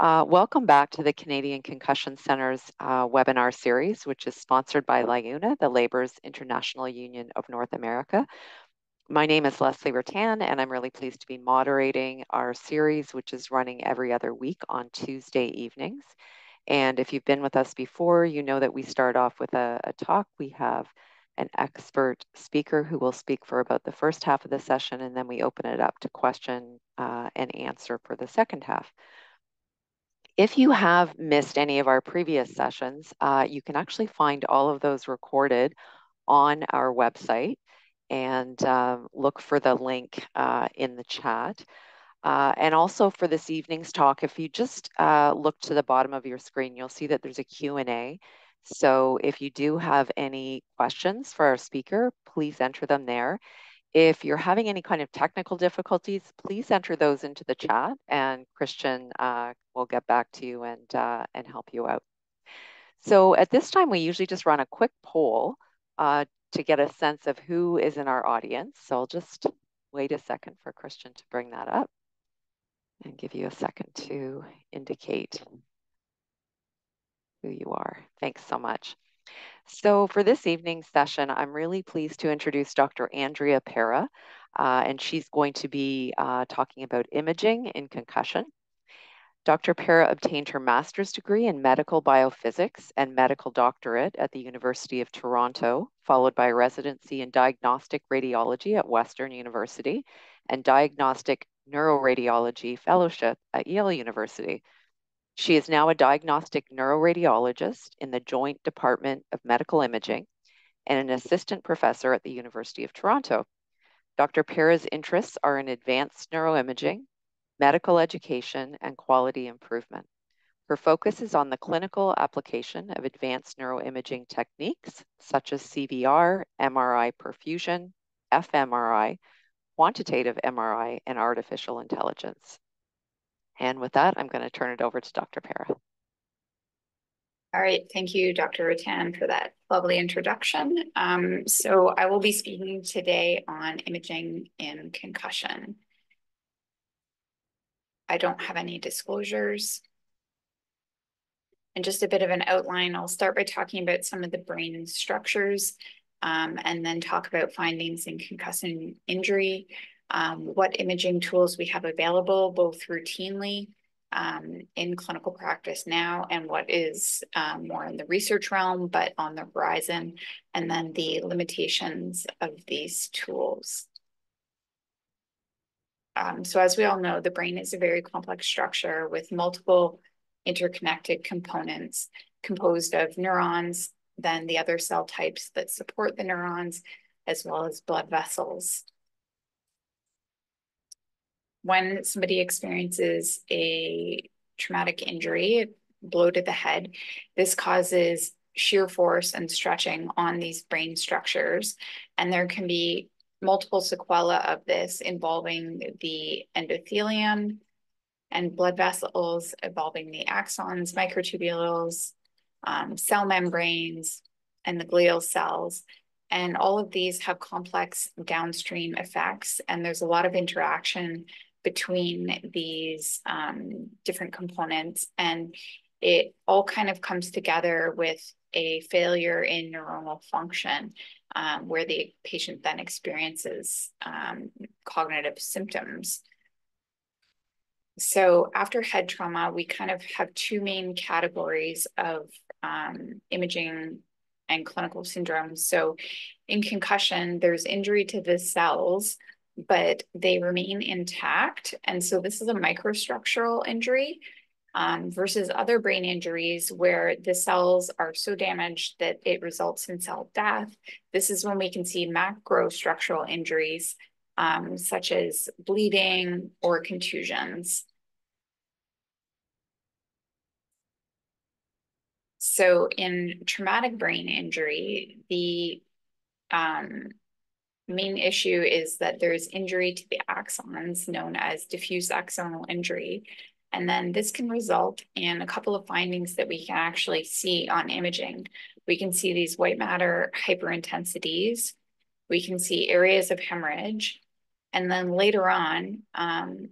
Uh, welcome back to the Canadian Concussion Center's uh, webinar series, which is sponsored by LIUNA, the Labor's International Union of North America. My name is Lesley Ruttan, and I'm really pleased to be moderating our series, which is running every other week on Tuesday evenings. And if you've been with us before, you know that we start off with a, a talk. We have an expert speaker who will speak for about the first half of the session, and then we open it up to question uh, and answer for the second half. If you have missed any of our previous sessions, uh, you can actually find all of those recorded on our website and uh, look for the link uh, in the chat. Uh, and also for this evening's talk, if you just uh, look to the bottom of your screen, you'll see that there's a Q&A. So if you do have any questions for our speaker, please enter them there. If you're having any kind of technical difficulties, please enter those into the chat and Christian uh, will get back to you and, uh, and help you out. So at this time, we usually just run a quick poll uh, to get a sense of who is in our audience. So I'll just wait a second for Christian to bring that up and give you a second to indicate who you are. Thanks so much. So for this evening's session, I'm really pleased to introduce Dr. Andrea Para, uh, and she's going to be uh, talking about imaging in concussion. Dr. Para obtained her master's degree in medical biophysics and medical doctorate at the University of Toronto, followed by residency in diagnostic radiology at Western University and diagnostic neuroradiology fellowship at Yale University. She is now a diagnostic neuroradiologist in the Joint Department of Medical Imaging and an assistant professor at the University of Toronto. Dr. Para's interests are in advanced neuroimaging, medical education, and quality improvement. Her focus is on the clinical application of advanced neuroimaging techniques such as CVR, MRI perfusion, fMRI, quantitative MRI, and artificial intelligence. And with that, I'm going to turn it over to Dr. Para. All right, thank you, Dr. Ruttan, for that lovely introduction. Um, so I will be speaking today on imaging in concussion. I don't have any disclosures. And just a bit of an outline, I'll start by talking about some of the brain structures um, and then talk about findings in concussion injury, um, what imaging tools we have available, both routinely um, in clinical practice now, and what is um, more in the research realm, but on the horizon, and then the limitations of these tools. Um, so as we all know, the brain is a very complex structure with multiple interconnected components composed of neurons, then the other cell types that support the neurons, as well as blood vessels when somebody experiences a traumatic injury, a blow to the head, this causes shear force and stretching on these brain structures. And there can be multiple sequelae of this involving the endothelium and blood vessels, involving the axons, microtubules, um, cell membranes, and the glial cells. And all of these have complex downstream effects. And there's a lot of interaction between these um, different components and it all kind of comes together with a failure in neuronal function um, where the patient then experiences um, cognitive symptoms. So after head trauma, we kind of have two main categories of um, imaging and clinical syndromes. So in concussion, there's injury to the cells, but they remain intact. And so this is a microstructural injury um, versus other brain injuries where the cells are so damaged that it results in cell death. This is when we can see macrostructural injuries um, such as bleeding or contusions. So in traumatic brain injury, the um, main issue is that there's injury to the axons known as diffuse axonal injury. And then this can result in a couple of findings that we can actually see on imaging. We can see these white matter hyperintensities. We can see areas of hemorrhage. And then later on, um,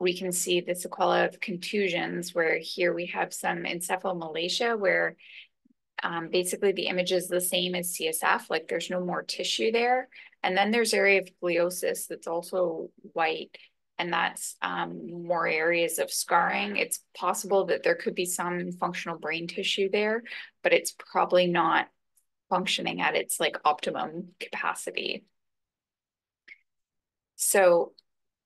we can see the sequela of contusions where here we have some encephalomalacia where um, basically the image is the same as CSF, like there's no more tissue there. And then there's area of gliosis that's also white and that's um, more areas of scarring. It's possible that there could be some functional brain tissue there, but it's probably not functioning at its like optimum capacity. So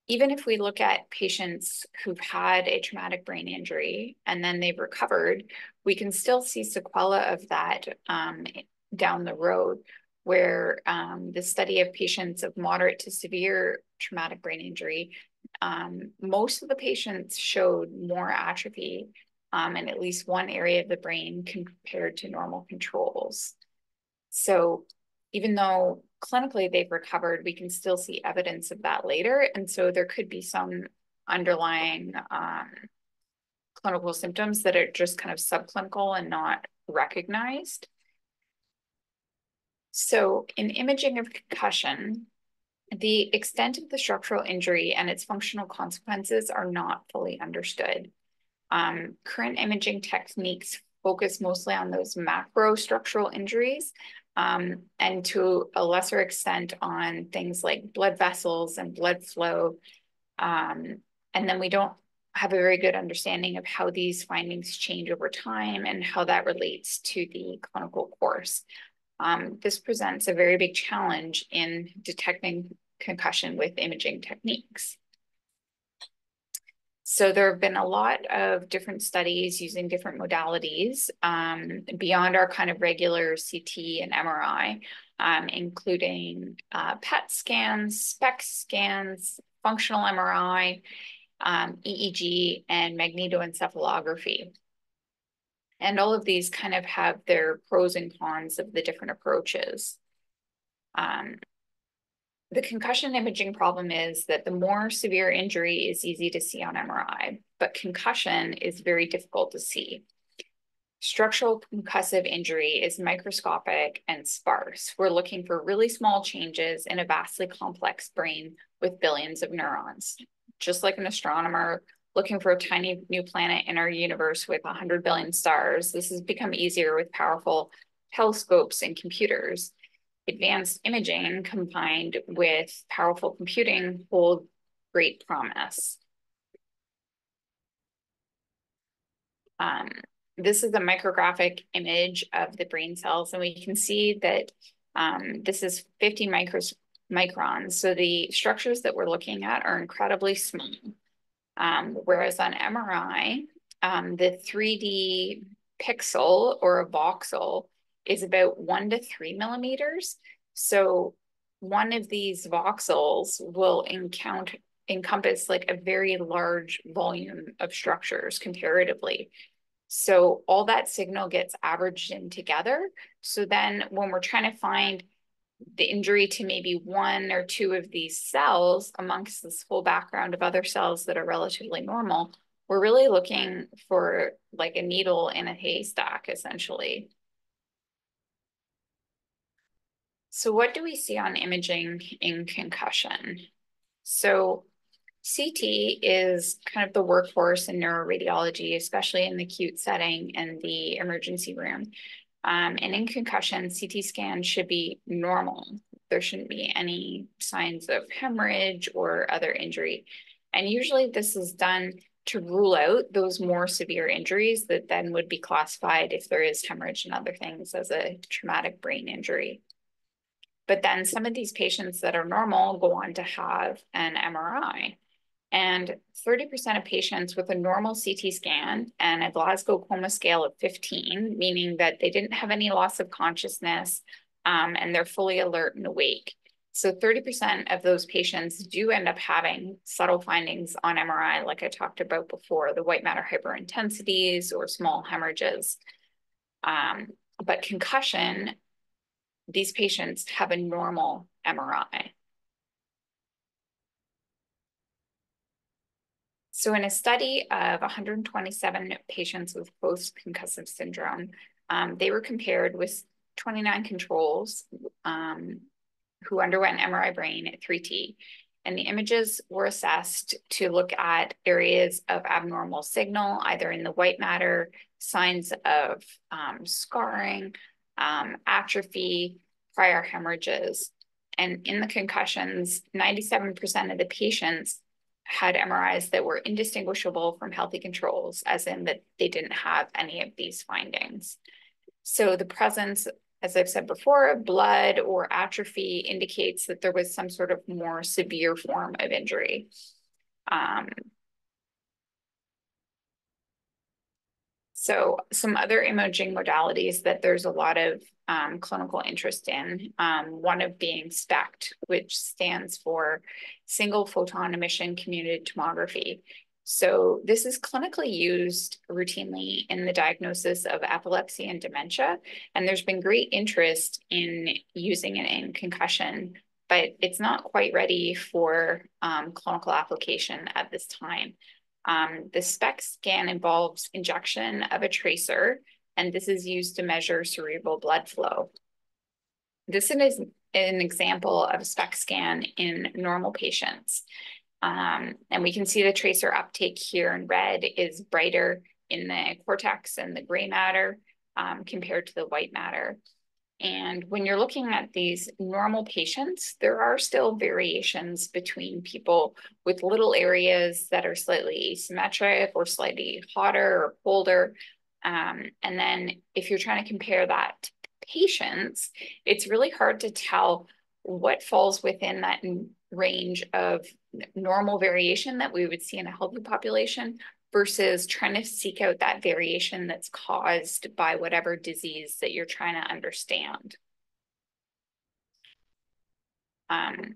even if we look at patients who've had a traumatic brain injury and then they've recovered, we can still see sequela of that um, down the road where um, the study of patients of moderate to severe traumatic brain injury, um, most of the patients showed more atrophy um, in at least one area of the brain compared to normal controls. So even though clinically they've recovered, we can still see evidence of that later. And so there could be some underlying um, clinical symptoms that are just kind of subclinical and not recognized. So in imaging of concussion, the extent of the structural injury and its functional consequences are not fully understood. Um, current imaging techniques focus mostly on those macro structural injuries, um, and to a lesser extent on things like blood vessels and blood flow. Um, and then we don't have a very good understanding of how these findings change over time and how that relates to the clinical course. Um, this presents a very big challenge in detecting concussion with imaging techniques. So there have been a lot of different studies using different modalities um, beyond our kind of regular CT and MRI, um, including uh, PET scans, SPECT scans, functional MRI, um, EEG, and magnetoencephalography. And all of these kind of have their pros and cons of the different approaches. Um, the concussion imaging problem is that the more severe injury is easy to see on MRI, but concussion is very difficult to see. Structural concussive injury is microscopic and sparse. We're looking for really small changes in a vastly complex brain with billions of neurons. Just like an astronomer looking for a tiny new planet in our universe with 100 billion stars, this has become easier with powerful telescopes and computers advanced imaging combined with powerful computing hold great promise. Um, this is a micrographic image of the brain cells, and we can see that um, this is 50 micros, microns. So the structures that we're looking at are incredibly small. Um, whereas on MRI, um, the 3D pixel or a voxel is about one to three millimeters. So one of these voxels will encount, encompass like a very large volume of structures comparatively. So all that signal gets averaged in together. So then when we're trying to find the injury to maybe one or two of these cells amongst this whole background of other cells that are relatively normal, we're really looking for like a needle in a haystack essentially. So what do we see on imaging in concussion? So CT is kind of the workhorse in neuroradiology, especially in the acute setting and the emergency room. Um, and in concussion, CT scan should be normal. There shouldn't be any signs of hemorrhage or other injury. And usually this is done to rule out those more severe injuries that then would be classified if there is hemorrhage and other things as a traumatic brain injury. But then some of these patients that are normal go on to have an MRI. And 30% of patients with a normal CT scan and a Glasgow coma scale of 15, meaning that they didn't have any loss of consciousness um, and they're fully alert and awake. So 30% of those patients do end up having subtle findings on MRI, like I talked about before, the white matter hyperintensities or small hemorrhages. Um, but concussion these patients have a normal MRI. So in a study of 127 patients with post-concussive syndrome, um, they were compared with 29 controls um, who underwent MRI brain at 3T. and the images were assessed to look at areas of abnormal signal, either in the white matter, signs of um, scarring, um, atrophy, prior hemorrhages. And in the concussions, 97% of the patients had MRIs that were indistinguishable from healthy controls, as in that they didn't have any of these findings. So the presence, as I've said before, of blood or atrophy indicates that there was some sort of more severe form of injury. Um, So some other imaging modalities that there's a lot of um, clinical interest in, um, one of being SPECT, which stands for Single Photon Emission Computed Tomography. So this is clinically used routinely in the diagnosis of epilepsy and dementia, and there's been great interest in using it in concussion, but it's not quite ready for um, clinical application at this time. Um, the SPECT scan involves injection of a tracer, and this is used to measure cerebral blood flow. This is an example of a SPECT scan in normal patients. Um, and we can see the tracer uptake here in red is brighter in the cortex and the gray matter um, compared to the white matter. And when you're looking at these normal patients, there are still variations between people with little areas that are slightly asymmetric or slightly hotter or colder. Um, and then if you're trying to compare that to patients, it's really hard to tell what falls within that range of normal variation that we would see in a healthy population versus trying to seek out that variation that's caused by whatever disease that you're trying to understand. Um,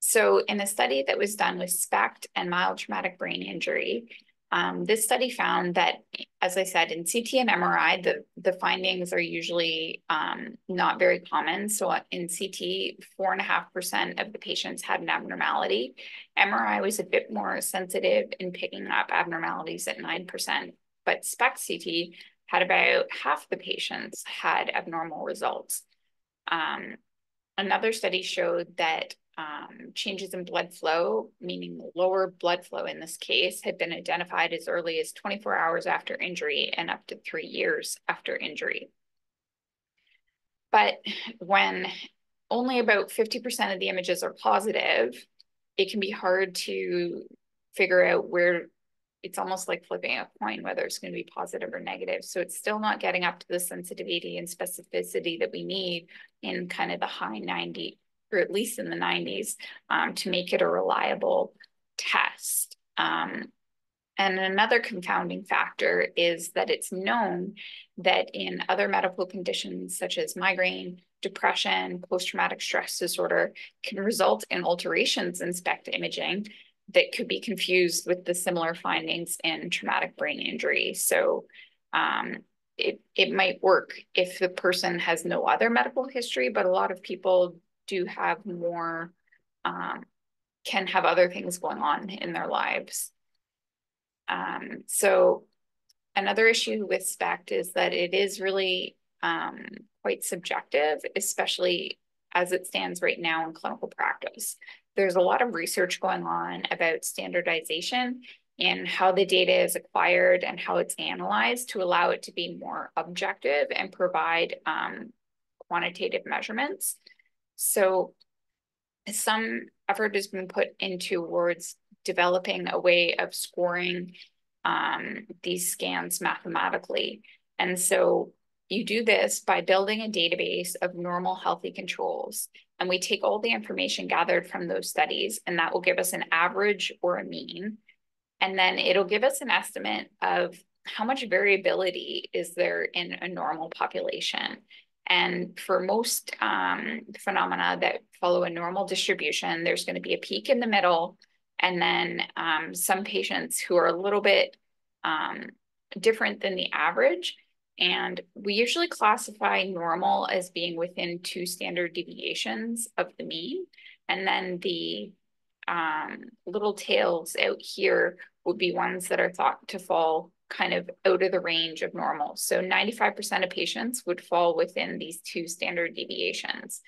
so in a study that was done with SPECT and mild traumatic brain injury, um, this study found that, as I said, in CT and MRI, the, the findings are usually um, not very common. So in CT, 4.5% of the patients had an abnormality. MRI was a bit more sensitive in picking up abnormalities at 9%, but SPECT CT had about half the patients had abnormal results. Um, another study showed that um, changes in blood flow, meaning lower blood flow in this case, had been identified as early as 24 hours after injury and up to three years after injury. But when only about 50% of the images are positive, it can be hard to figure out where it's almost like flipping a coin, whether it's going to be positive or negative. So it's still not getting up to the sensitivity and specificity that we need in kind of the high 90 or at least in the 90s, um, to make it a reliable test. Um, and another confounding factor is that it's known that in other medical conditions such as migraine, depression, post-traumatic stress disorder can result in alterations in SPECT imaging that could be confused with the similar findings in traumatic brain injury. So um, it, it might work if the person has no other medical history, but a lot of people do have more, um, can have other things going on in their lives. Um, so another issue with SPECT is that it is really um, quite subjective, especially as it stands right now in clinical practice. There's a lot of research going on about standardization and how the data is acquired and how it's analyzed to allow it to be more objective and provide um, quantitative measurements. So some effort has been put into towards developing a way of scoring um, these scans mathematically. And so you do this by building a database of normal healthy controls. And we take all the information gathered from those studies, and that will give us an average or a mean. And then it'll give us an estimate of how much variability is there in a normal population. And for most um, phenomena that follow a normal distribution, there's going to be a peak in the middle, and then um, some patients who are a little bit um, different than the average. And we usually classify normal as being within two standard deviations of the mean. And then the um, little tails out here would be ones that are thought to fall kind of out of the range of normal. So 95% of patients would fall within these two standard deviations.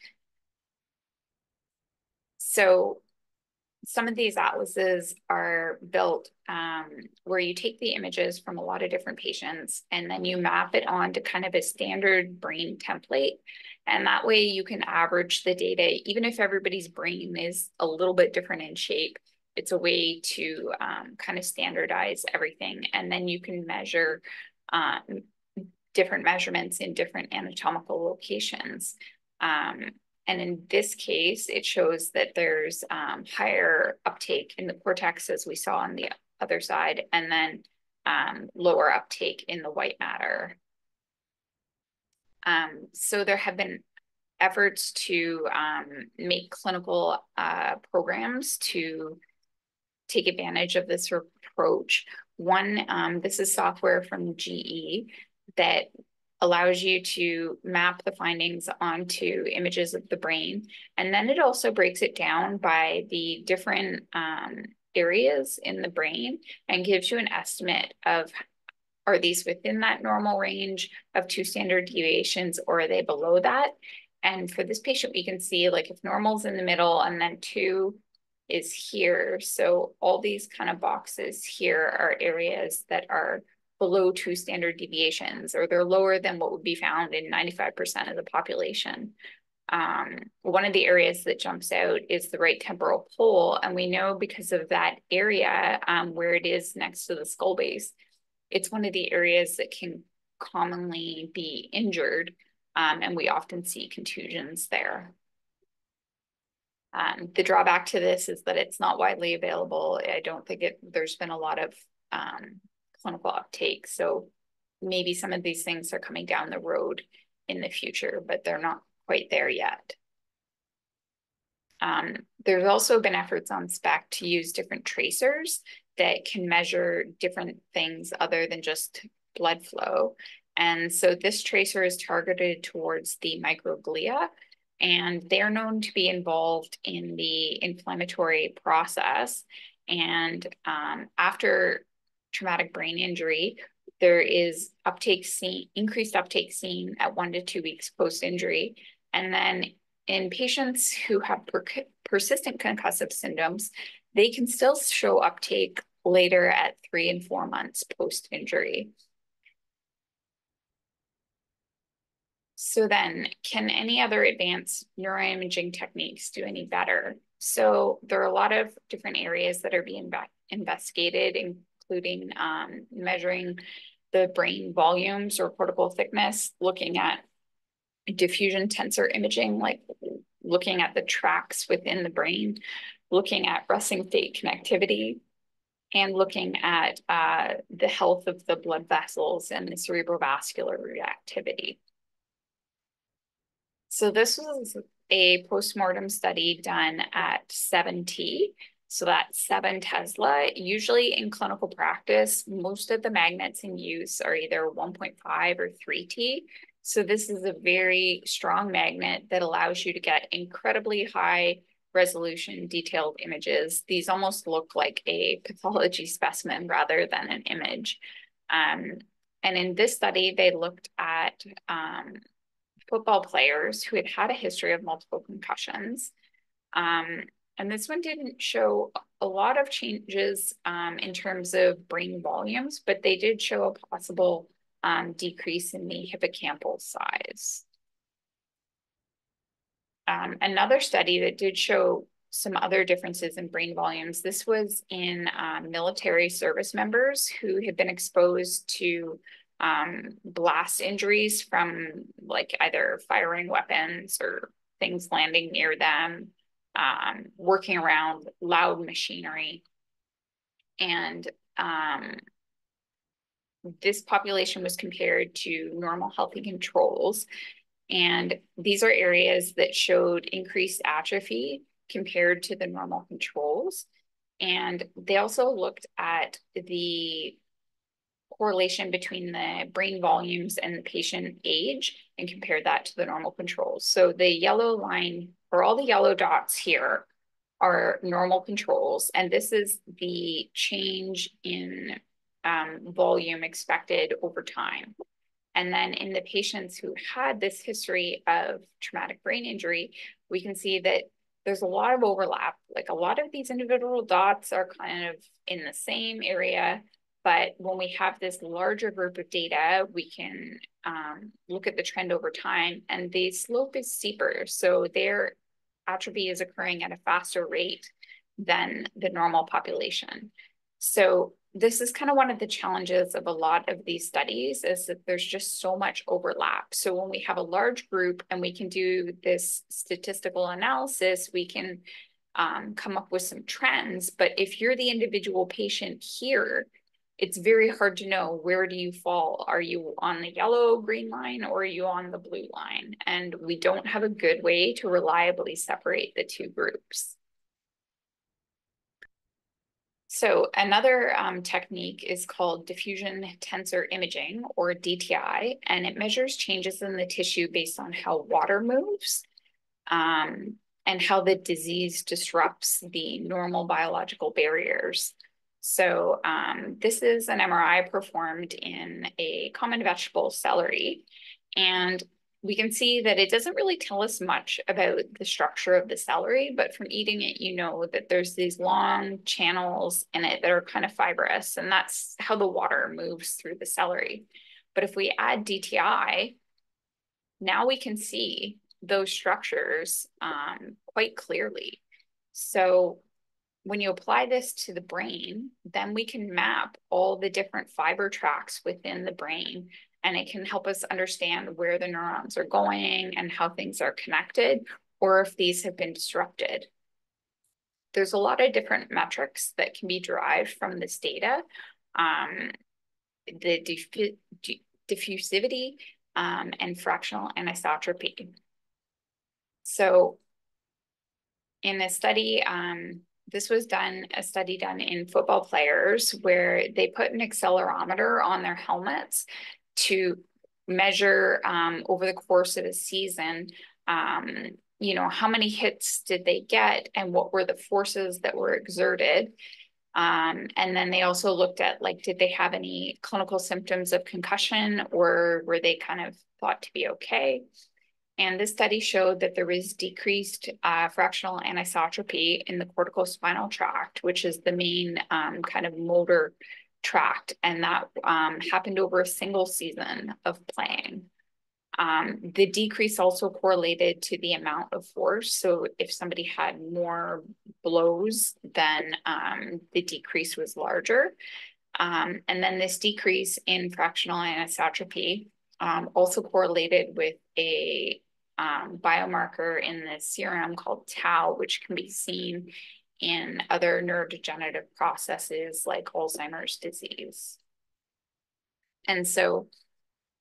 So some of these atlases are built um, where you take the images from a lot of different patients and then you map it onto kind of a standard brain template. And that way you can average the data, even if everybody's brain is a little bit different in shape. It's a way to um, kind of standardize everything. And then you can measure um, different measurements in different anatomical locations. Um, and in this case, it shows that there's um, higher uptake in the cortex as we saw on the other side, and then um, lower uptake in the white matter. Um, so there have been efforts to make clinical uh, programs to take advantage of this approach. One, um, this is software from GE that allows you to map the findings onto images of the brain. And then it also breaks it down by the different um, areas in the brain and gives you an estimate of are these within that normal range of two standard deviations or are they below that? And for this patient, we can see like if normal's in the middle and then two is here. So all these kind of boxes here are areas that are below two standard deviations, or they're lower than what would be found in 95% of the population. Um, one of the areas that jumps out is the right temporal pole. And we know because of that area um, where it is next to the skull base, it's one of the areas that can commonly be injured. Um, and we often see contusions there. Um, the drawback to this is that it's not widely available. I don't think it, there's been a lot of um, clinical uptake. So maybe some of these things are coming down the road in the future, but they're not quite there yet. Um, there's also been efforts on SPECT to use different tracers that can measure different things other than just blood flow. And so this tracer is targeted towards the microglia, and they're known to be involved in the inflammatory process. And um, after traumatic brain injury, there is uptake seen, increased uptake seen at one to two weeks post injury. And then in patients who have per persistent concussive symptoms, they can still show uptake later at three and four months post injury. So then, can any other advanced neuroimaging techniques do any better? So there are a lot of different areas that are being investigated, including um, measuring the brain volumes or cortical thickness, looking at diffusion tensor imaging, like looking at the tracks within the brain, looking at resting state connectivity, and looking at uh, the health of the blood vessels and the cerebrovascular reactivity. So this was a postmortem study done at 7T so that's seven Tesla. Usually in clinical practice, most of the magnets in use are either 1.5 or 3T. So this is a very strong magnet that allows you to get incredibly high resolution detailed images. These almost look like a pathology specimen rather than an image. Um, and in this study, they looked at um, football players who had had a history of multiple concussions. Um, and this one didn't show a lot of changes um, in terms of brain volumes, but they did show a possible um, decrease in the hippocampal size. Um, another study that did show some other differences in brain volumes. This was in um, military service members who had been exposed to um, blast injuries from like either firing weapons or things landing near them um, working around loud machinery. And um, this population was compared to normal healthy controls. And these are areas that showed increased atrophy compared to the normal controls. And they also looked at the correlation between the brain volumes and the patient age and compared that to the normal controls. So the yellow line or all the yellow dots here are normal controls. And this is the change in um, volume expected over time. And then in the patients who had this history of traumatic brain injury, we can see that there's a lot of overlap. Like a lot of these individual dots are kind of in the same area, but when we have this larger group of data, we can um, look at the trend over time and the slope is steeper. So their atrophy is occurring at a faster rate than the normal population. So this is kind of one of the challenges of a lot of these studies is that there's just so much overlap. So when we have a large group and we can do this statistical analysis, we can um, come up with some trends. But if you're the individual patient here, it's very hard to know where do you fall. Are you on the yellow green line or are you on the blue line? And we don't have a good way to reliably separate the two groups. So another um, technique is called diffusion tensor imaging or DTI, and it measures changes in the tissue based on how water moves um, and how the disease disrupts the normal biological barriers. So um, this is an MRI performed in a common vegetable celery, and we can see that it doesn't really tell us much about the structure of the celery, but from eating it, you know that there's these long channels in it that are kind of fibrous, and that's how the water moves through the celery. But if we add DTI, now we can see those structures um, quite clearly. So when you apply this to the brain, then we can map all the different fiber tracks within the brain and it can help us understand where the neurons are going and how things are connected or if these have been disrupted. There's a lot of different metrics that can be derived from this data. Um, the diffusivity um, and fractional anisotropy. So in a study, um, this was done, a study done in football players where they put an accelerometer on their helmets to measure um, over the course of a season um, you know how many hits did they get and what were the forces that were exerted. Um, and then they also looked at like did they have any clinical symptoms of concussion or were they kind of thought to be okay and this study showed that there was decreased uh, fractional anisotropy in the cortical spinal tract which is the main um, kind of motor tract. and that um, happened over a single season of playing. Um, the decrease also correlated to the amount of force. So if somebody had more blows, then um, the decrease was larger. Um, and then this decrease in fractional anisotropy um, also correlated with a um, biomarker in the serum called tau, which can be seen in other neurodegenerative processes like Alzheimer's disease. And so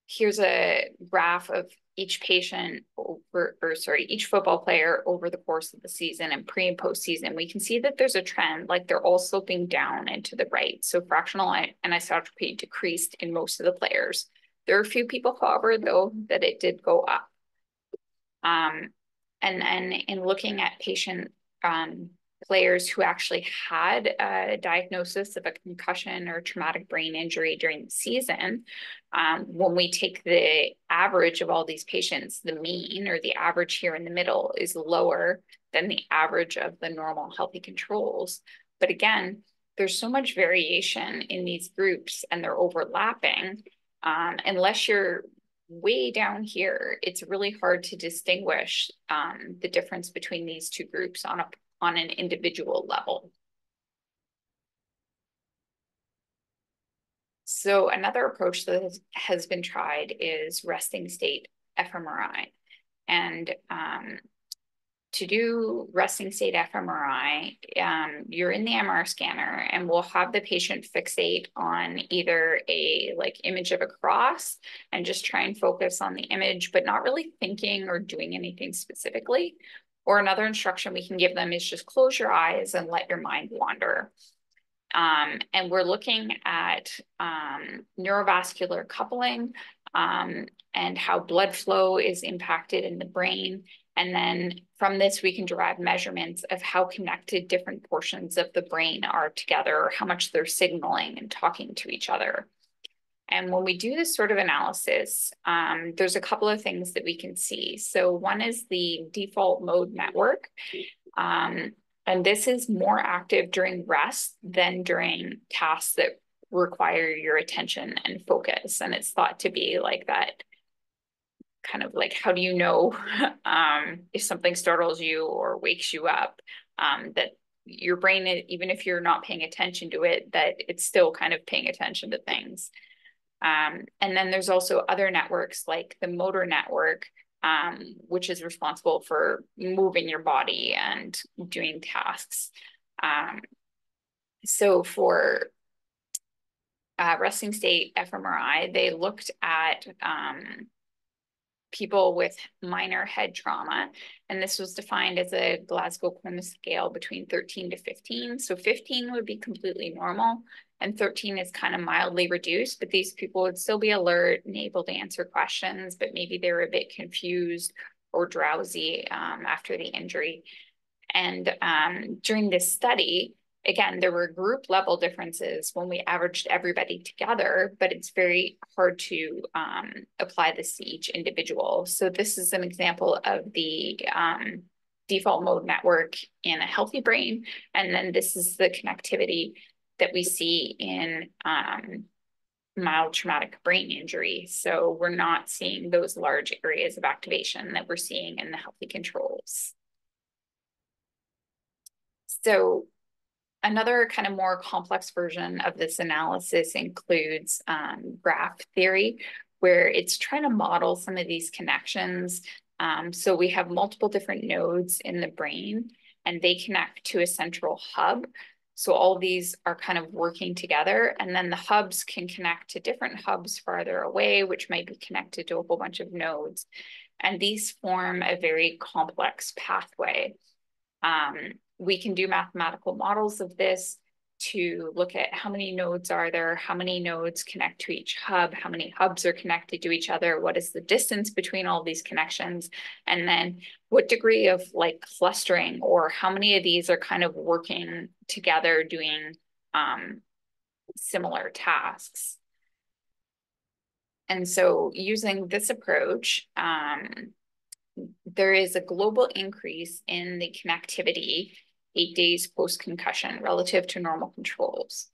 here's a graph of each patient over, or sorry, each football player over the course of the season and pre and post season. We can see that there's a trend, like they're all sloping down and to the right. So fractional anisotropy decreased in most of the players. There are a few people, however, though, that it did go up. Um, and then in looking at patient um, players who actually had a diagnosis of a concussion or traumatic brain injury during the season, um, when we take the average of all these patients, the mean or the average here in the middle is lower than the average of the normal healthy controls. But again, there's so much variation in these groups and they're overlapping. Um, unless you're way down here, it's really hard to distinguish um, the difference between these two groups on a on an individual level. So another approach that has, been tried is resting state fMRI. And um, to do resting state fMRI, um, you're in the MR scanner and we'll have the patient fixate on either a like image of a cross and just try and focus on the image, but not really thinking or doing anything specifically. Or another instruction we can give them is just close your eyes and let your mind wander. Um, and we're looking at um, neurovascular coupling um, and how blood flow is impacted in the brain. And then from this, we can derive measurements of how connected different portions of the brain are together, how much they're signaling and talking to each other. And when we do this sort of analysis, um, there's a couple of things that we can see. So one is the default mode network. Um, and this is more active during rest than during tasks that require your attention and focus. And it's thought to be like that kind of like, how do you know um, if something startles you or wakes you up? Um, that your brain, even if you're not paying attention to it, that it's still kind of paying attention to things. Um, and then there's also other networks like the motor network, um, which is responsible for moving your body and doing tasks. Um, so for uh, resting state fMRI, they looked at um, people with minor head trauma. And this was defined as a Glasgow Coma scale between 13 to 15. So 15 would be completely normal and 13 is kind of mildly reduced, but these people would still be alert and able to answer questions, but maybe they were a bit confused or drowsy um, after the injury. And um, during this study, again, there were group level differences when we averaged everybody together, but it's very hard to um, apply this to each individual. So this is an example of the um, default mode network in a healthy brain. And then this is the connectivity that we see in um, mild traumatic brain injury. So we're not seeing those large areas of activation that we're seeing in the healthy controls. So Another kind of more complex version of this analysis includes um, graph theory, where it's trying to model some of these connections. Um, so we have multiple different nodes in the brain, and they connect to a central hub. So all these are kind of working together, and then the hubs can connect to different hubs farther away, which might be connected to a whole bunch of nodes. And these form a very complex pathway. Um, we can do mathematical models of this to look at how many nodes are there, how many nodes connect to each hub, how many hubs are connected to each other, what is the distance between all these connections, and then what degree of like clustering or how many of these are kind of working together doing um, similar tasks. And so using this approach, um, there is a global increase in the connectivity eight days post-concussion relative to normal controls.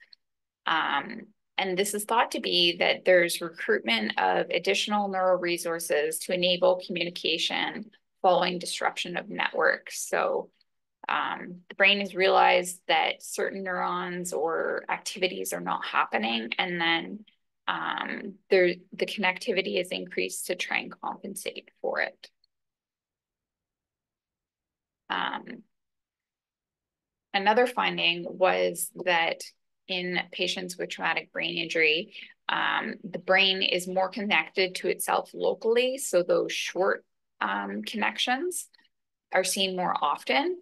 Um, and this is thought to be that there's recruitment of additional neural resources to enable communication following disruption of networks. So um, the brain has realized that certain neurons or activities are not happening, and then um, there, the connectivity is increased to try and compensate for it. Um, Another finding was that in patients with traumatic brain injury, um, the brain is more connected to itself locally. So those short um, connections are seen more often.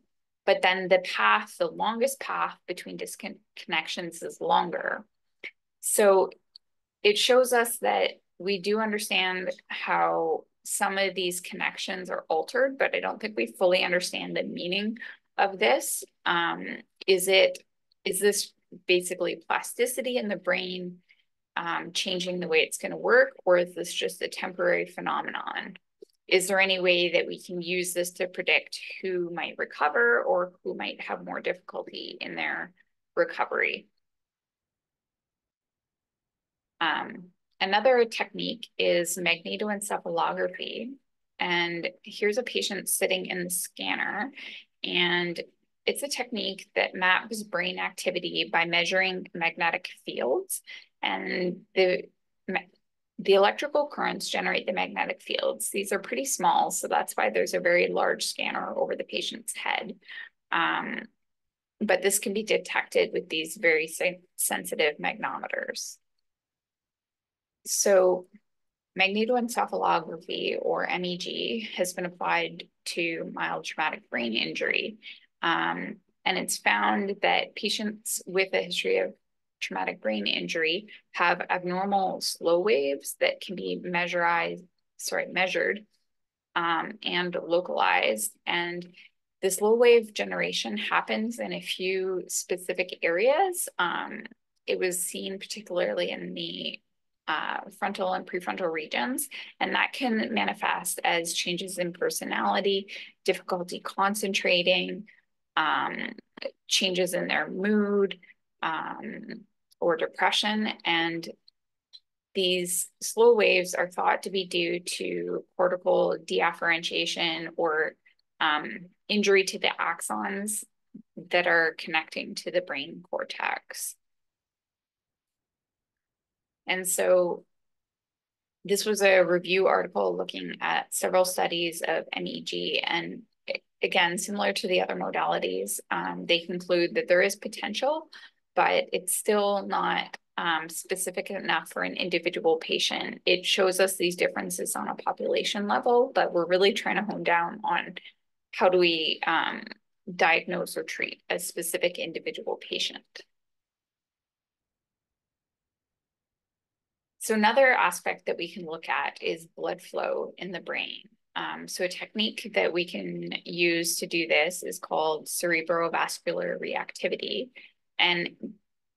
But then the path, the longest path between disconnections is longer. So it shows us that we do understand how some of these connections are altered, but I don't think we fully understand the meaning of this? Um, is it is this basically plasticity in the brain um, changing the way it's going to work, or is this just a temporary phenomenon? Is there any way that we can use this to predict who might recover or who might have more difficulty in their recovery? Um, another technique is magnetoencephalography. And here's a patient sitting in the scanner, and it's a technique that maps brain activity by measuring magnetic fields and the the electrical currents generate the magnetic fields. These are pretty small, so that's why there's a very large scanner over the patient's head. Um, but this can be detected with these very sensitive magnometers. So Magnetoencephalography, or MEG, has been applied to mild traumatic brain injury. Um, and it's found that patients with a history of traumatic brain injury have abnormal slow waves that can be measured, sorry, measured um, and localized. And this slow wave generation happens in a few specific areas. Um, it was seen particularly in the uh, frontal and prefrontal regions, and that can manifest as changes in personality, difficulty concentrating, um, changes in their mood um, or depression. And these slow waves are thought to be due to cortical deafferentiation or um, injury to the axons that are connecting to the brain cortex. And so this was a review article looking at several studies of MEG and again, similar to the other modalities, um, they conclude that there is potential, but it's still not um, specific enough for an individual patient. It shows us these differences on a population level, but we're really trying to hone down on how do we um, diagnose or treat a specific individual patient. So another aspect that we can look at is blood flow in the brain. Um, so a technique that we can use to do this is called cerebrovascular reactivity. And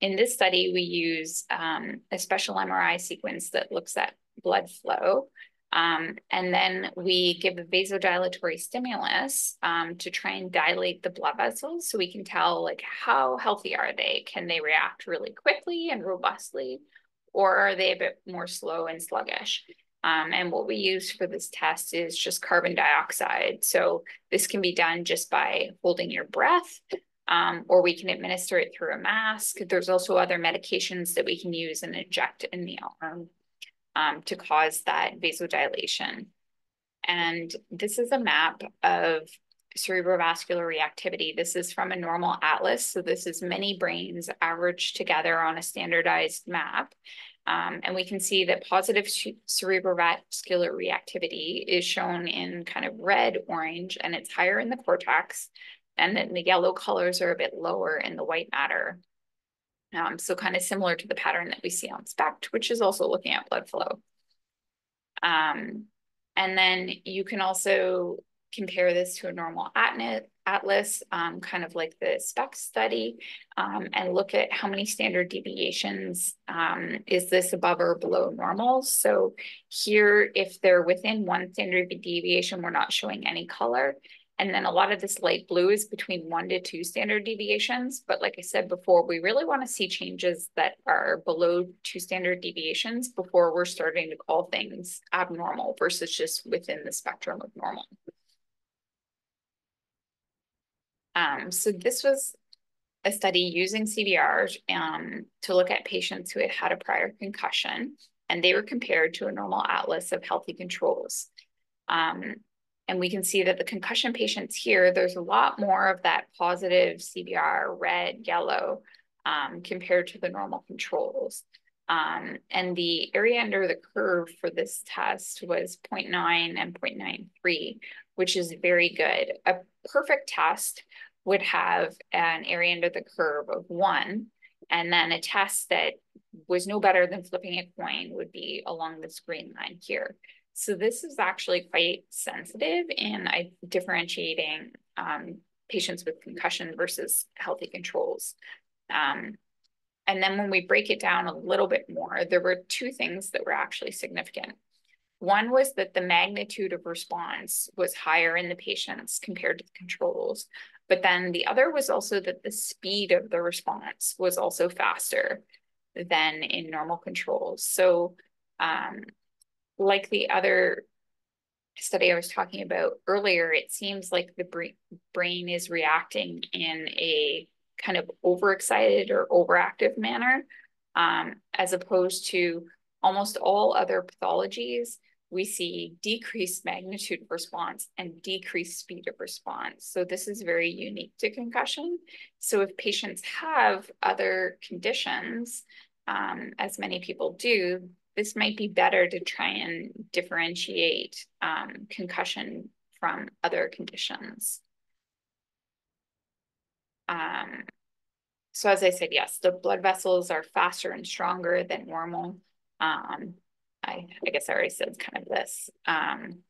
in this study, we use um, a special MRI sequence that looks at blood flow. Um, and then we give a vasodilatory stimulus um, to try and dilate the blood vessels so we can tell like how healthy are they? Can they react really quickly and robustly? Or are they a bit more slow and sluggish? Um, and what we use for this test is just carbon dioxide. So this can be done just by holding your breath, um, or we can administer it through a mask. There's also other medications that we can use and inject in the arm um, to cause that vasodilation. And this is a map of cerebrovascular reactivity. This is from a normal atlas. So this is many brains averaged together on a standardized map. Um, and we can see that positive cerebrovascular reactivity is shown in kind of red, orange, and it's higher in the cortex. And then the yellow colors are a bit lower in the white matter. Um, so kind of similar to the pattern that we see on SPECT, which is also looking at blood flow. Um, and then you can also compare this to a normal atlas, um, kind of like the SPECT study, um, and look at how many standard deviations um, is this above or below normal. So here, if they're within one standard deviation, we're not showing any color. And then a lot of this light blue is between one to two standard deviations. But like I said before, we really want to see changes that are below two standard deviations before we're starting to call things abnormal versus just within the spectrum of normal. Um, so this was a study using CBR um, to look at patients who had had a prior concussion, and they were compared to a normal atlas of healthy controls. Um, and we can see that the concussion patients here, there's a lot more of that positive CBR, red, yellow, um, compared to the normal controls. Um, and the area under the curve for this test was 0.9 and 0.93, which is very good. A perfect test would have an area under the curve of one, and then a test that was no better than flipping a coin would be along this green line here. So this is actually quite sensitive in differentiating um, patients with concussion versus healthy controls. Um, and then when we break it down a little bit more, there were two things that were actually significant. One was that the magnitude of response was higher in the patients compared to the controls, but then the other was also that the speed of the response was also faster than in normal controls. So um, like the other study I was talking about earlier, it seems like the brain is reacting in a kind of overexcited or overactive manner, um, as opposed to almost all other pathologies we see decreased magnitude of response and decreased speed of response. So this is very unique to concussion. So if patients have other conditions, um, as many people do, this might be better to try and differentiate um, concussion from other conditions. Um, so as I said, yes, the blood vessels are faster and stronger than normal. Um, I, I guess I already said kind of this. Um,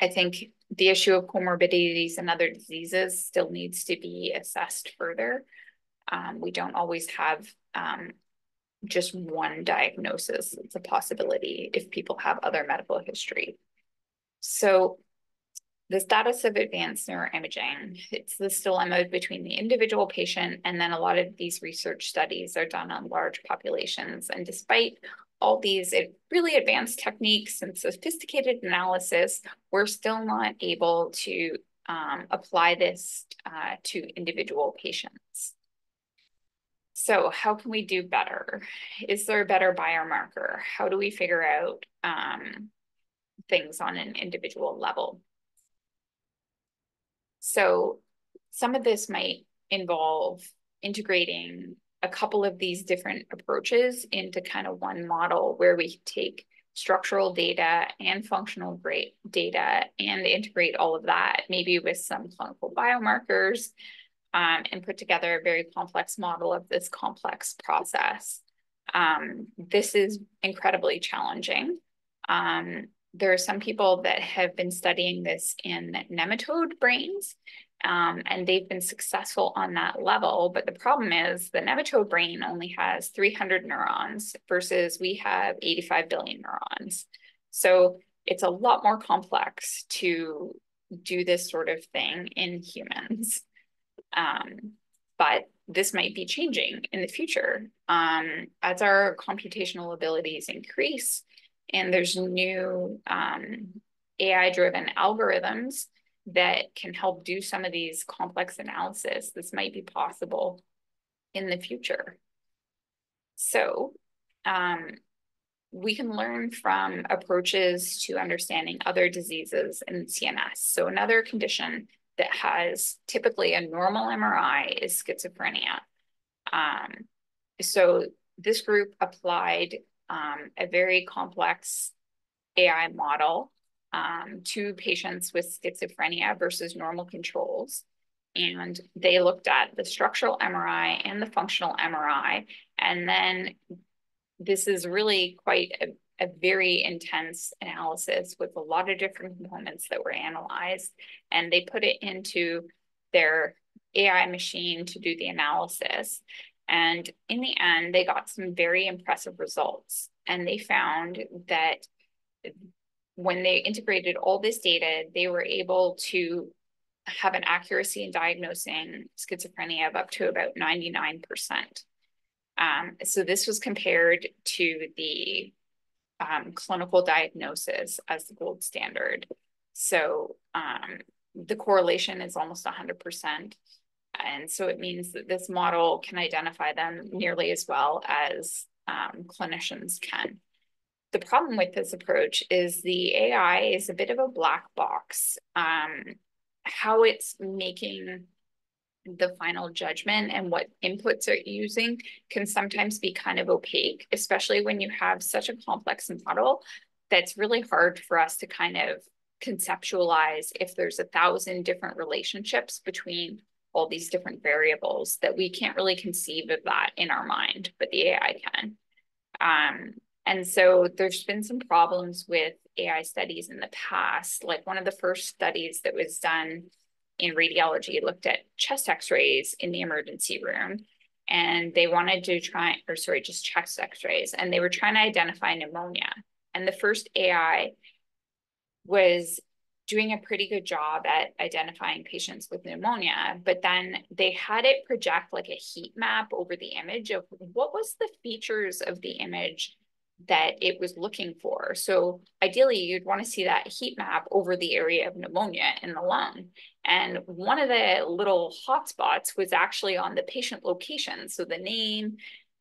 I think the issue of comorbidities and other diseases still needs to be assessed further. Um, we don't always have um, just one diagnosis. It's a possibility if people have other medical history. So the status of advanced neuroimaging. It's this dilemma between the individual patient, and then a lot of these research studies are done on large populations. And despite all these really advanced techniques and sophisticated analysis, we're still not able to um, apply this uh, to individual patients. So how can we do better? Is there a better biomarker? How do we figure out um, things on an individual level? So some of this might involve integrating a couple of these different approaches into kind of one model where we take structural data and functional data and integrate all of that, maybe with some clinical biomarkers, um, and put together a very complex model of this complex process. Um, this is incredibly challenging. Um, there are some people that have been studying this in nematode brains, um, and they've been successful on that level. But the problem is the nematode brain only has 300 neurons versus we have 85 billion neurons. So it's a lot more complex to do this sort of thing in humans. Um, but this might be changing in the future um, as our computational abilities increase and there's new um, AI driven algorithms that can help do some of these complex analysis. This might be possible in the future. So um, we can learn from approaches to understanding other diseases in CNS. So another condition that has typically a normal MRI is schizophrenia. Um, so this group applied um, a very complex AI model um, to patients with schizophrenia versus normal controls. And they looked at the structural MRI and the functional MRI. And then this is really quite a, a very intense analysis with a lot of different components that were analyzed. And they put it into their AI machine to do the analysis. And in the end, they got some very impressive results. And they found that when they integrated all this data, they were able to have an accuracy in diagnosing schizophrenia of up to about 99%. Um, so this was compared to the um, clinical diagnosis as the gold standard. So um, the correlation is almost 100%. And so it means that this model can identify them nearly as well as um, clinicians can. The problem with this approach is the AI is a bit of a black box. Um, how it's making the final judgment and what inputs are using can sometimes be kind of opaque, especially when you have such a complex model that's really hard for us to kind of conceptualize if there's a thousand different relationships between all these different variables that we can't really conceive of that in our mind, but the AI can. Um, and so there's been some problems with AI studies in the past. Like one of the first studies that was done in radiology looked at chest x-rays in the emergency room. And they wanted to try, or sorry, just chest x-rays. And they were trying to identify pneumonia. And the first AI was doing a pretty good job at identifying patients with pneumonia, but then they had it project like a heat map over the image of what was the features of the image that it was looking for. So ideally, you'd want to see that heat map over the area of pneumonia in the lung. And one of the little hotspots was actually on the patient location. So the name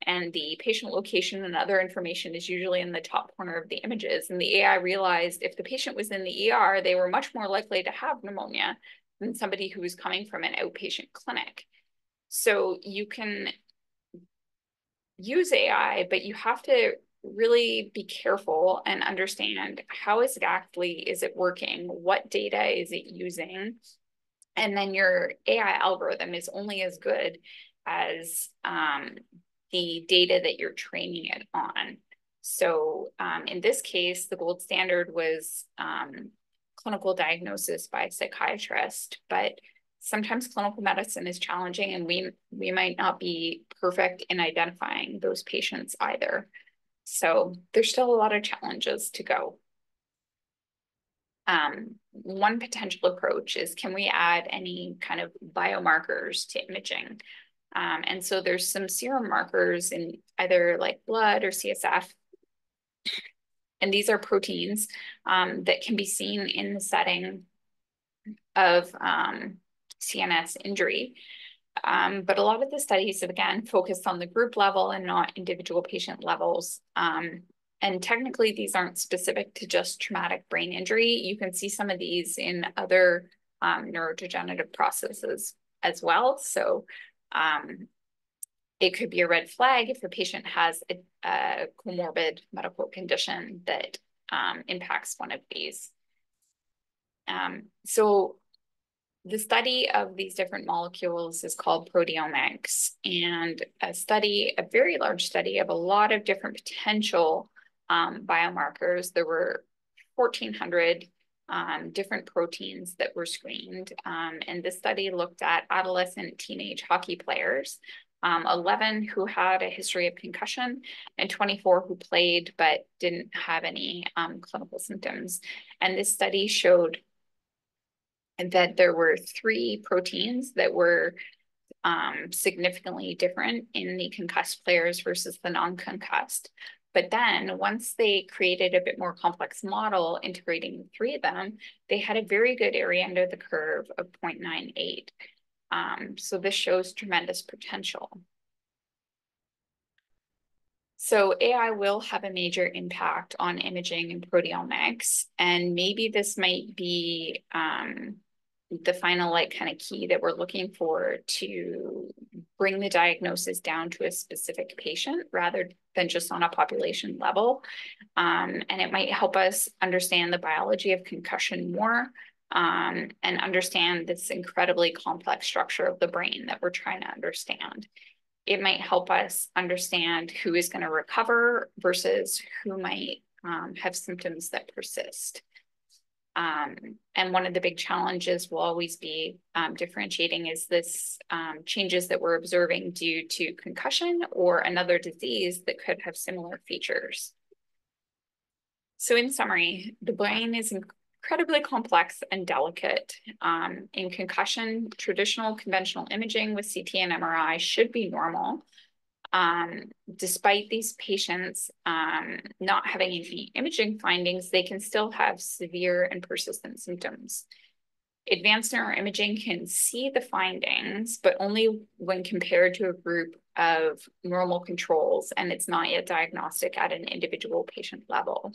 and the patient location and other information is usually in the top corner of the images. And the AI realized if the patient was in the ER, they were much more likely to have pneumonia than somebody who was coming from an outpatient clinic. So you can use AI, but you have to really be careful and understand how exactly is it working? What data is it using? And then your AI algorithm is only as good as um, the data that you're training it on. So um, in this case, the gold standard was um, clinical diagnosis by psychiatrist, but sometimes clinical medicine is challenging and we, we might not be perfect in identifying those patients either. So there's still a lot of challenges to go. Um, one potential approach is can we add any kind of biomarkers to imaging? Um, and so there's some serum markers in either like blood or CSF. And these are proteins um, that can be seen in the setting of um, CNS injury. Um, but a lot of the studies have again focused on the group level and not individual patient levels. Um, and technically, these aren't specific to just traumatic brain injury. You can see some of these in other um, neurodegenerative processes as well. So um, it could be a red flag if a patient has a, a comorbid medical condition that um, impacts one of these. Um, so the study of these different molecules is called proteomics and a study, a very large study of a lot of different potential um, biomarkers. There were 1,400 um, different proteins that were screened. Um, and this study looked at adolescent teenage hockey players, um, 11 who had a history of concussion and 24 who played but didn't have any um, clinical symptoms. And this study showed that there were three proteins that were um, significantly different in the concussed players versus the non-concussed. But then once they created a bit more complex model integrating three of them, they had a very good area under the curve of 0.98. Um, so this shows tremendous potential. So AI will have a major impact on imaging and proteomics, and maybe this might be um, the final like kind of key that we're looking for to bring the diagnosis down to a specific patient rather than just on a population level. Um, and it might help us understand the biology of concussion more um, and understand this incredibly complex structure of the brain that we're trying to understand. It might help us understand who is going to recover versus who might um, have symptoms that persist. Um, and one of the big challenges will always be um, differentiating is this um, changes that we're observing due to concussion or another disease that could have similar features. So in summary, the brain is incredibly complex and delicate. Um, in concussion, traditional conventional imaging with CT and MRI should be normal um, despite these patients um, not having any imaging findings, they can still have severe and persistent symptoms. Advanced neuroimaging can see the findings, but only when compared to a group of normal controls, and it's not yet diagnostic at an individual patient level.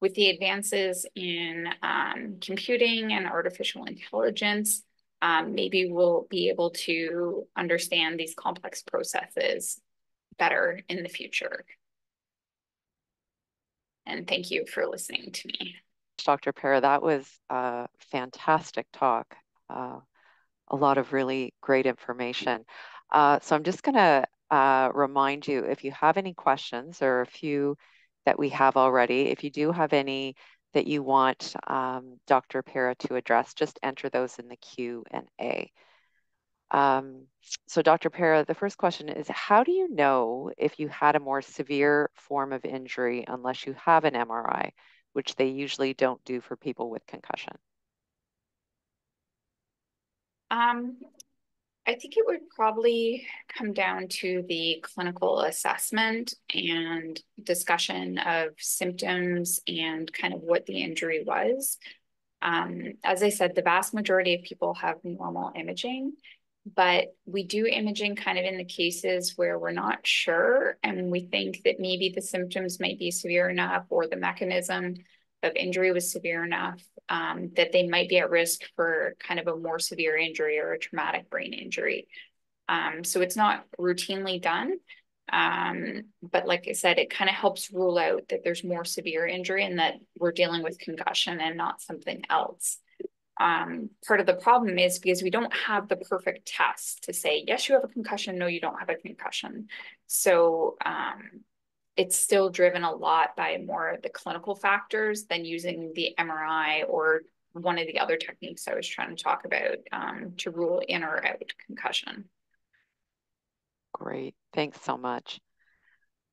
With the advances in um, computing and artificial intelligence, um, maybe we'll be able to understand these complex processes better in the future. And thank you for listening to me. Dr. Para, that was a fantastic talk. Uh, a lot of really great information. Uh, so I'm just going to uh, remind you if you have any questions or a few that we have already, if you do have any that you want um, Dr. Para to address, just enter those in the Q and A. Um, so Dr. Para, the first question is, how do you know if you had a more severe form of injury unless you have an MRI, which they usually don't do for people with concussion? Um, I think it would probably come down to the clinical assessment and discussion of symptoms and kind of what the injury was. Um, as I said, the vast majority of people have normal imaging but we do imaging kind of in the cases where we're not sure and we think that maybe the symptoms might be severe enough or the mechanism of injury was severe enough um, that they might be at risk for kind of a more severe injury or a traumatic brain injury. Um, so it's not routinely done. Um, but like I said, it kind of helps rule out that there's more severe injury and that we're dealing with concussion and not something else um, part of the problem is because we don't have the perfect test to say, yes, you have a concussion, no, you don't have a concussion. So um, it's still driven a lot by more of the clinical factors than using the MRI or one of the other techniques I was trying to talk about um, to rule in or out concussion. Great, thanks so much.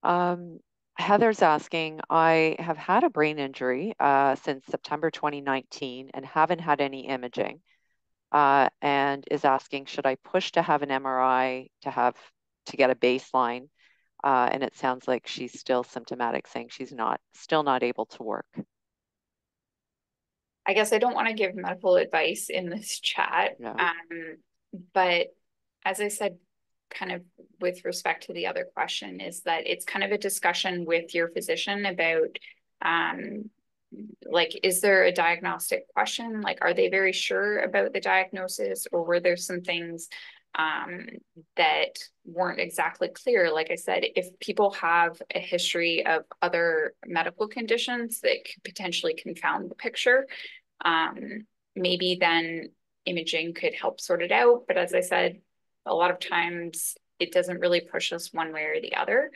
Um, Heather's asking, I have had a brain injury uh, since September 2019 and haven't had any imaging. Uh, and is asking, should I push to have an MRI to have to get a baseline? Uh, and it sounds like she's still symptomatic, saying she's not still not able to work. I guess I don't want to give medical advice in this chat. No. Um, but as I said, kind of with respect to the other question, is that it's kind of a discussion with your physician about um, like, is there a diagnostic question? Like, are they very sure about the diagnosis, or were there some things um, that weren't exactly clear. Like I said, if people have a history of other medical conditions that could potentially confound the picture, um, maybe then imaging could help sort it out. But as I said, a lot of times it doesn't really push us one way or the other.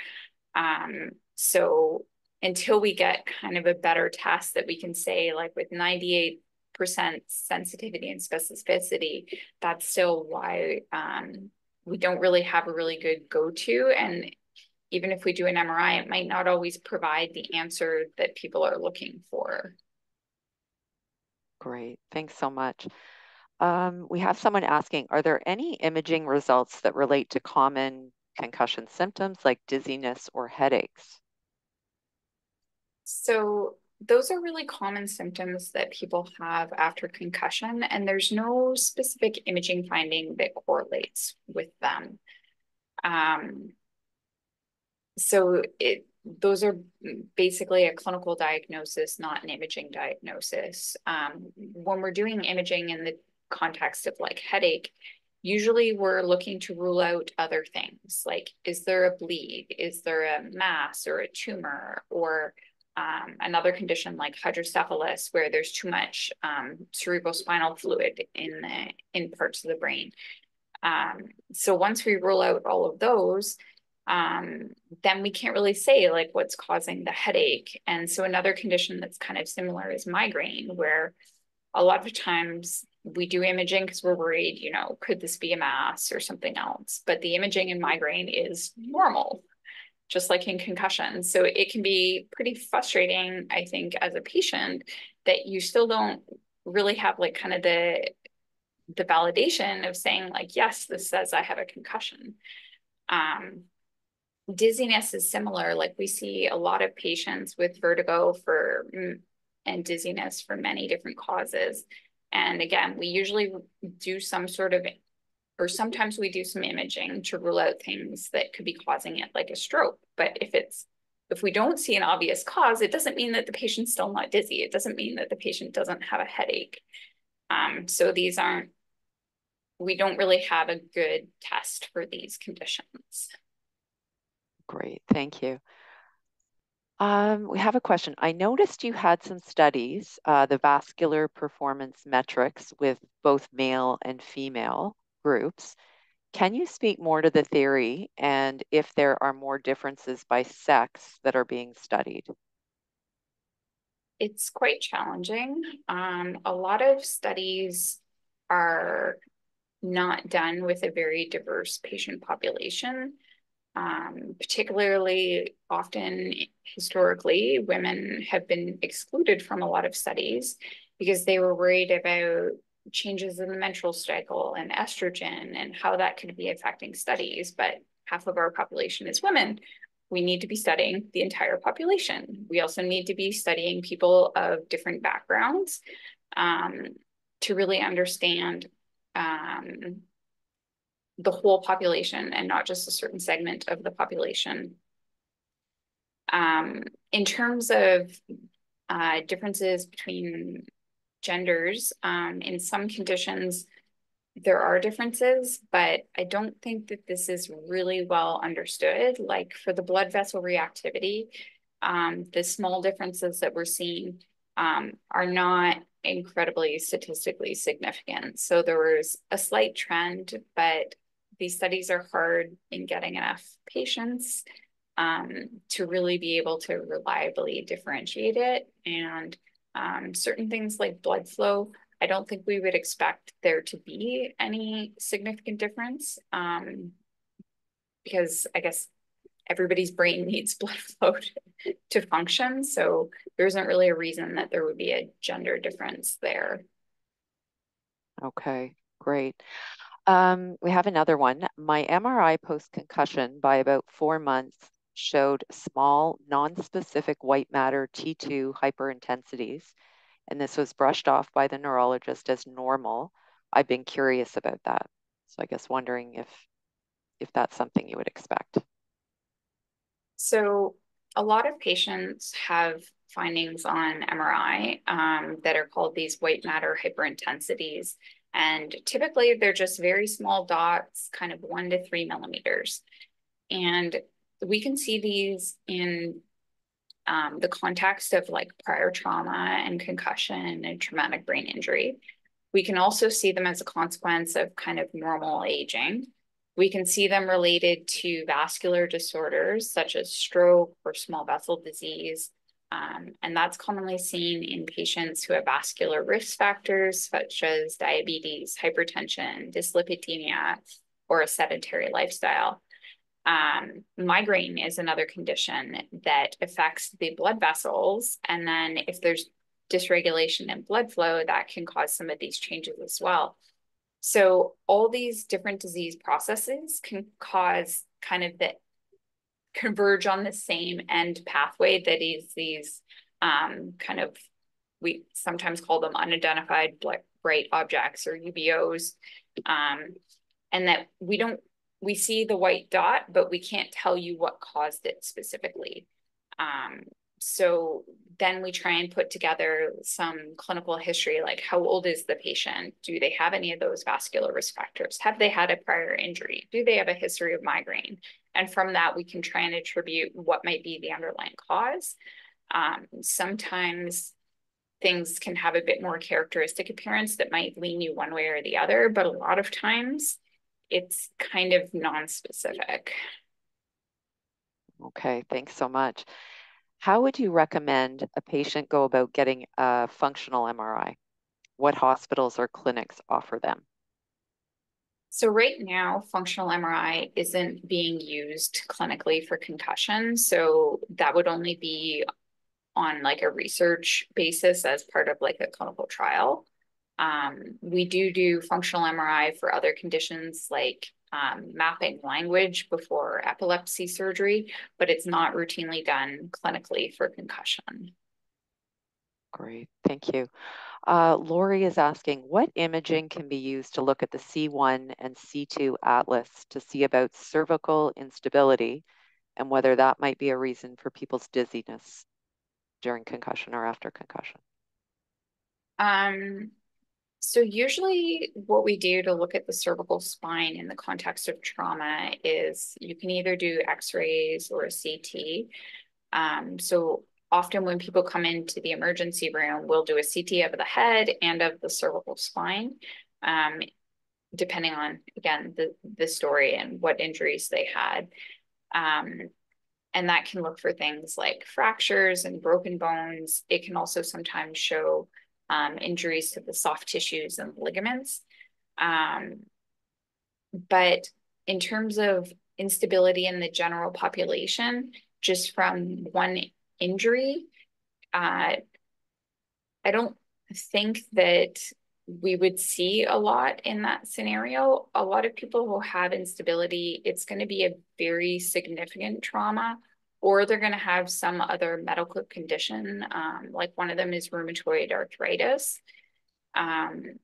Um, so until we get kind of a better test that we can say, like with 98 percent sensitivity and specificity, that's still why um, we don't really have a really good go-to. And even if we do an MRI, it might not always provide the answer that people are looking for. Great, thanks so much. Um, we have someone asking, are there any imaging results that relate to common concussion symptoms like dizziness or headaches? So those are really common symptoms that people have after concussion, and there's no specific imaging finding that correlates with them. Um, so it those are basically a clinical diagnosis, not an imaging diagnosis. Um, when we're doing imaging in the context of like headache, usually we're looking to rule out other things like is there a bleed, is there a mass or a tumor, or um, another condition like hydrocephalus, where there's too much um, cerebrospinal fluid in the in parts of the brain. Um, so once we rule out all of those, um, then we can't really say like what's causing the headache. And so another condition that's kind of similar is migraine, where a lot of times we do imaging because we're worried, you know, could this be a mass or something else? But the imaging in migraine is normal just like in concussion. So it can be pretty frustrating, I think, as a patient that you still don't really have like kind of the the validation of saying like, yes, this says I have a concussion. Um, dizziness is similar. Like we see a lot of patients with vertigo for and dizziness for many different causes. And again, we usually do some sort of or sometimes we do some imaging to rule out things that could be causing it like a stroke. But if it's if we don't see an obvious cause it doesn't mean that the patient's still not dizzy. It doesn't mean that the patient doesn't have a headache. Um, so these aren't we don't really have a good test for these conditions. Great. Thank you um, we have a question. I noticed you had some studies, uh, the vascular performance metrics with both male and female groups. Can you speak more to the theory and if there are more differences by sex that are being studied? It's quite challenging. Um, a lot of studies are not done with a very diverse patient population. Um, particularly often historically, women have been excluded from a lot of studies because they were worried about changes in the menstrual cycle and estrogen and how that could be affecting studies. But half of our population is women. We need to be studying the entire population. We also need to be studying people of different backgrounds um, to really understand um, the whole population and not just a certain segment of the population. Um, in terms of uh, differences between genders. Um, in some conditions, there are differences, but I don't think that this is really well understood. Like for the blood vessel reactivity, um, the small differences that we're seeing um, are not incredibly statistically significant. So there was a slight trend, but these studies are hard in getting enough patients um, to really be able to reliably differentiate it. And um, certain things like blood flow, I don't think we would expect there to be any significant difference um, because I guess everybody's brain needs blood flow to, to function. So there isn't really a reason that there would be a gender difference there. Okay, great. Um, we have another one. My MRI post-concussion by about four months showed small, non-specific white matter T2 hyperintensities, and this was brushed off by the neurologist as normal. I've been curious about that. So I guess wondering if if that's something you would expect. So a lot of patients have findings on MRI um, that are called these white matter hyperintensities. And typically they're just very small dots, kind of one to three millimeters. And we can see these in um, the context of like prior trauma and concussion and traumatic brain injury. We can also see them as a consequence of kind of normal aging. We can see them related to vascular disorders such as stroke or small vessel disease. Um, and that's commonly seen in patients who have vascular risk factors such as diabetes, hypertension, dyslipidemia, or a sedentary lifestyle. Um, migraine is another condition that affects the blood vessels. And then if there's dysregulation in blood flow, that can cause some of these changes as well. So all these different disease processes can cause kind of the converge on the same end pathway that is these um, kind of, we sometimes call them unidentified bright objects or UBOs. Um, and that we don't we see the white dot, but we can't tell you what caused it specifically. Um, so then we try and put together some clinical history, like how old is the patient? Do they have any of those vascular risk factors? Have they had a prior injury? Do they have a history of migraine? And from that, we can try and attribute what might be the underlying cause. Um, sometimes things can have a bit more characteristic appearance that might lean you one way or the other, but a lot of times it's kind of non-specific. Okay, thanks so much. How would you recommend a patient go about getting a functional MRI? What hospitals or clinics offer them? So right now, functional MRI isn't being used clinically for concussion. So that would only be on like a research basis as part of like a clinical trial. Um, we do do functional MRI for other conditions like um, mapping language before epilepsy surgery, but it's not routinely done clinically for concussion. Great, thank you. Uh, Lori is asking, what imaging can be used to look at the C1 and C2 atlas to see about cervical instability and whether that might be a reason for people's dizziness during concussion or after concussion? Um, so usually what we do to look at the cervical spine in the context of trauma is you can either do x-rays or a CT. Um, so often when people come into the emergency room, we'll do a CT of the head and of the cervical spine, um, depending on, again, the, the story and what injuries they had. Um, and that can look for things like fractures and broken bones. It can also sometimes show um, injuries to the soft tissues and ligaments. Um, but in terms of instability in the general population, just from one injury, uh, I don't think that we would see a lot in that scenario. A lot of people who have instability, it's going to be a very significant trauma or they're going to have some other medical condition. Um, like one of them is rheumatoid arthritis. Um,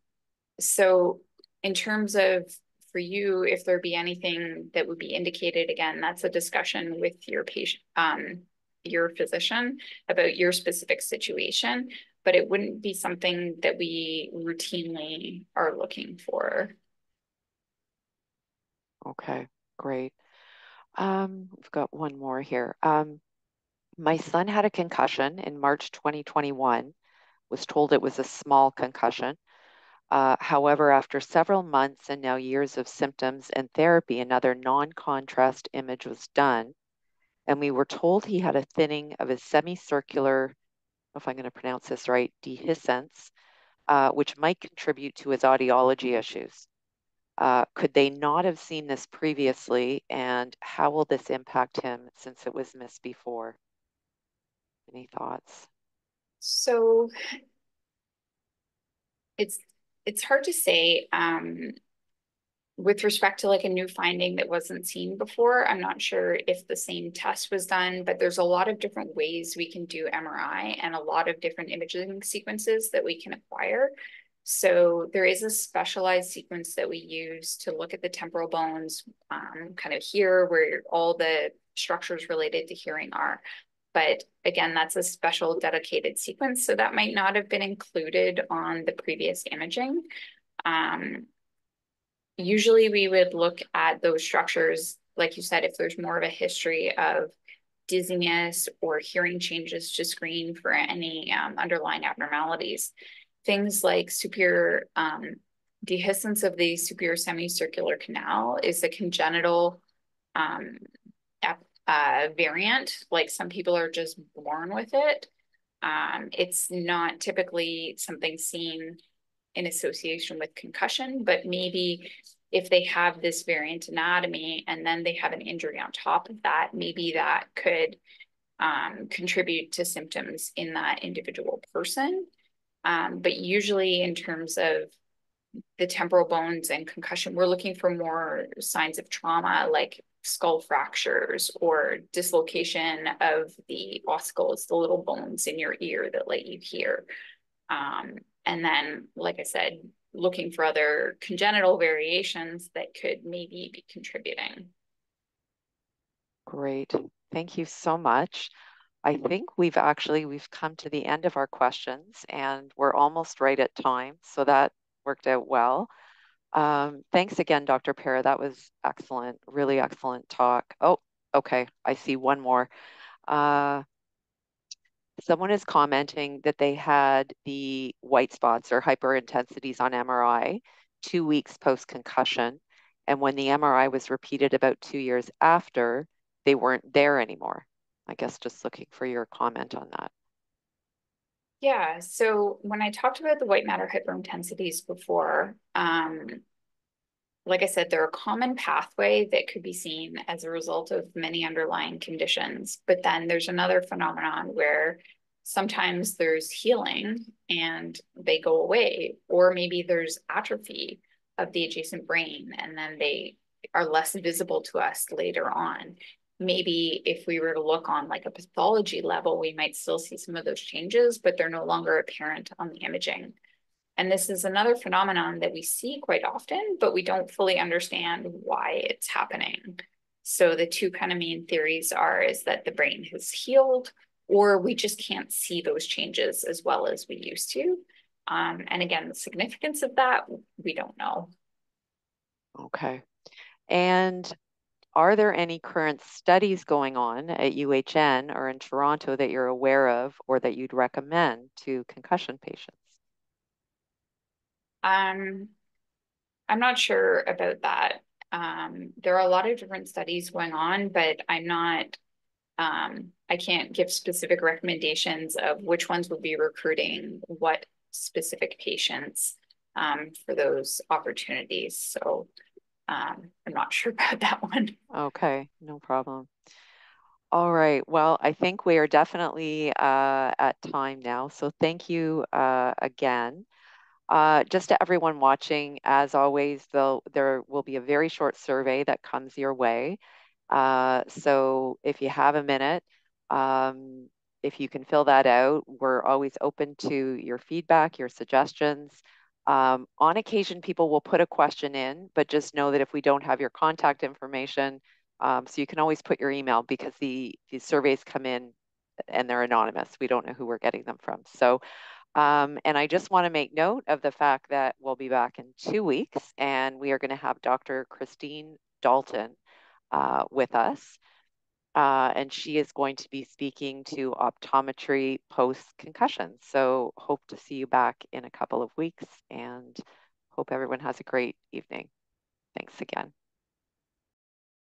so in terms of for you, if there be anything that would be indicated, again, that's a discussion with your patient, um, your physician about your specific situation, but it wouldn't be something that we routinely are looking for. Okay, great. Um, we've got one more here. Um, my son had a concussion in March 2021, was told it was a small concussion. Uh, however, after several months and now years of symptoms and therapy, another non-contrast image was done. And we were told he had a thinning of his semicircular, if I'm going to pronounce this right, dehiscence, uh, which might contribute to his audiology issues. Uh, could they not have seen this previously and how will this impact him since it was missed before? Any thoughts? So it's it's hard to say um, with respect to like a new finding that wasn't seen before. I'm not sure if the same test was done, but there's a lot of different ways we can do MRI and a lot of different imaging sequences that we can acquire. So there is a specialized sequence that we use to look at the temporal bones, um, kind of here where all the structures related to hearing are. But again, that's a special dedicated sequence. So that might not have been included on the previous imaging. Um, usually we would look at those structures, like you said, if there's more of a history of dizziness or hearing changes to screen for any um, underlying abnormalities. Things like superior um, dehiscence of the superior semicircular canal is a congenital um, uh, variant. Like some people are just born with it. Um, it's not typically something seen in association with concussion, but maybe if they have this variant anatomy and then they have an injury on top of that, maybe that could um, contribute to symptoms in that individual person. Um, but usually, in terms of the temporal bones and concussion, we're looking for more signs of trauma like skull fractures or dislocation of the ossicles, the little bones in your ear that let you hear. Um, and then, like I said, looking for other congenital variations that could maybe be contributing. Great. Thank you so much. I think we've actually, we've come to the end of our questions and we're almost right at time. So that worked out well. Um, thanks again, Dr. Para. That was excellent, really excellent talk. Oh, okay. I see one more. Uh, someone is commenting that they had the white spots or hyperintensities on MRI two weeks post concussion. And when the MRI was repeated about two years after, they weren't there anymore. I guess just looking for your comment on that. Yeah, so when I talked about the white matter hyperintensities before, um, like I said, they're a common pathway that could be seen as a result of many underlying conditions. But then there's another phenomenon where sometimes there's healing and they go away, or maybe there's atrophy of the adjacent brain and then they are less visible to us later on. Maybe if we were to look on like a pathology level, we might still see some of those changes, but they're no longer apparent on the imaging. And this is another phenomenon that we see quite often, but we don't fully understand why it's happening. So the two kind of main theories are is that the brain has healed or we just can't see those changes as well as we used to. Um, and again, the significance of that, we don't know. Okay. And are there any current studies going on at UHN or in Toronto that you're aware of or that you'd recommend to concussion patients? Um, I'm not sure about that. Um, there are a lot of different studies going on, but I'm not, um, I can't give specific recommendations of which ones would be recruiting what specific patients um, for those opportunities. So um, I'm not sure about that one. Okay, no problem. All right. Well, I think we are definitely uh, at time now. So thank you uh, again. Uh, just to everyone watching, as always, there will be a very short survey that comes your way. Uh, so if you have a minute, um, if you can fill that out, we're always open to your feedback, your suggestions. Um, on occasion, people will put a question in, but just know that if we don't have your contact information, um, so you can always put your email because the, the surveys come in and they're anonymous. We don't know who we're getting them from. So um, and I just want to make note of the fact that we'll be back in two weeks and we are going to have Dr. Christine Dalton uh, with us. Uh, and she is going to be speaking to optometry post concussion. So hope to see you back in a couple of weeks and hope everyone has a great evening. Thanks again.